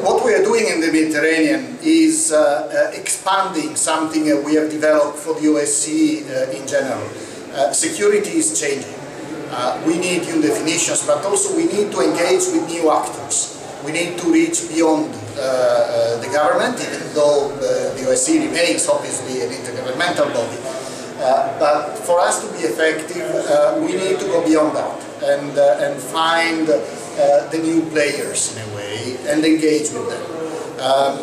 what we are doing in the Mediterranean is uh, uh, expanding something uh, we have developed for the OSCE uh, in general. Uh, security is changing. Uh, we need new definitions, but also we need to engage with new actors. We need to reach beyond the government, even though the OSCE remains obviously an intergovernmental body. but for us to be effective, we need to go beyond that and, and find uh, the new players in a way and engage with them. Um,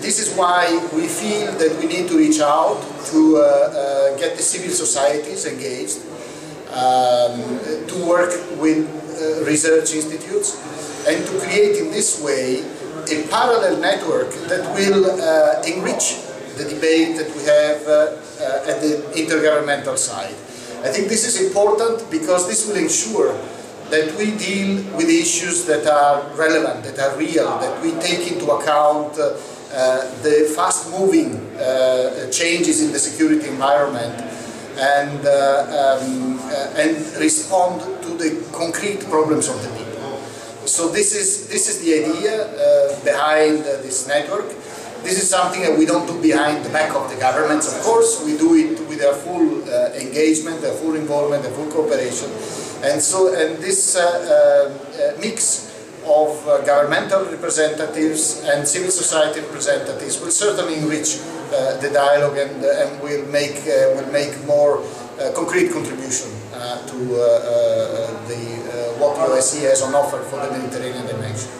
this is why we feel that we need to reach out to uh, uh, get the civil societies engaged, um, to work with uh, research institutes and to create in this way a parallel network that will uh, enrich the debate that we have at the intergovernmental side. I think this is important because this will ensure that we deal with issues that are relevant, that are real, that we take into account uh, uh, the fast-moving uh, changes in the security environment and, uh, um, and respond to the concrete problems of the people. So this is, this is the idea uh, behind this network. This is something that we don't do behind the back of the governments, of course. We do it their full uh, engagement, their full involvement, their full cooperation. And so, and this uh, uh, uh, mix of uh, governmental representatives and civil society representatives will certainly enrich uh, the dialogue and, and will make will make more concrete contribution to the what OSCE has on offer for the Mediterranean dimension.